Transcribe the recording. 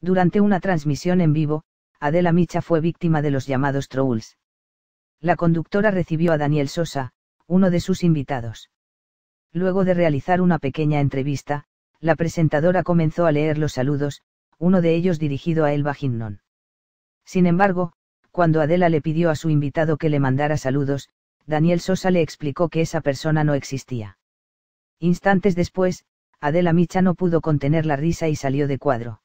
Durante una transmisión en vivo, Adela Micha fue víctima de los llamados trolls. La conductora recibió a Daniel Sosa, uno de sus invitados. Luego de realizar una pequeña entrevista, la presentadora comenzó a leer los saludos, uno de ellos dirigido a Elba Ginnon. Sin embargo, cuando Adela le pidió a su invitado que le mandara saludos, Daniel Sosa le explicó que esa persona no existía. Instantes después, Adela Micha no pudo contener la risa y salió de cuadro.